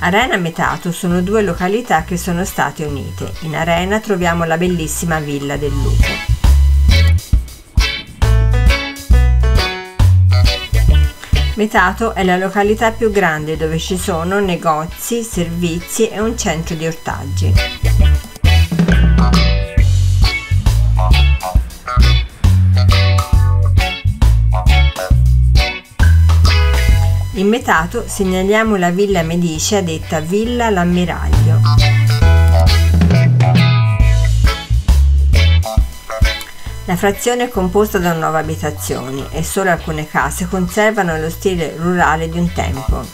Arena e Metato sono due località che sono state unite. In Arena troviamo la bellissima Villa del Lupo. Metato è la località più grande dove ci sono negozi, servizi e un centro di ortaggi. In Metato segnaliamo la Villa Medicea detta Villa L'Ammiraglio. La frazione è composta da nove abitazioni e solo alcune case conservano lo stile rurale di un tempo.